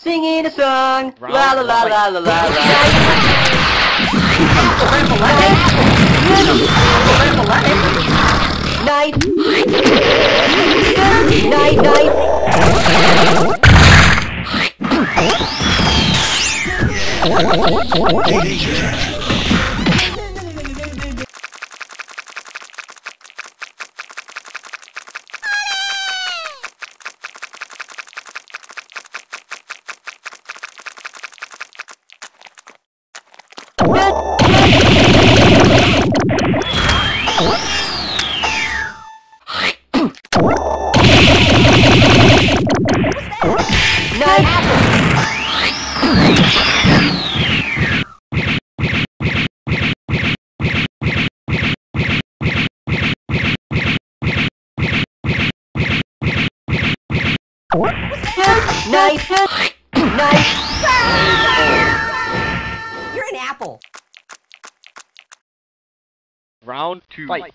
singing a song. La la la la la la Night, Night. Night, night. night, night, night. You're an apple. Round two. Fight.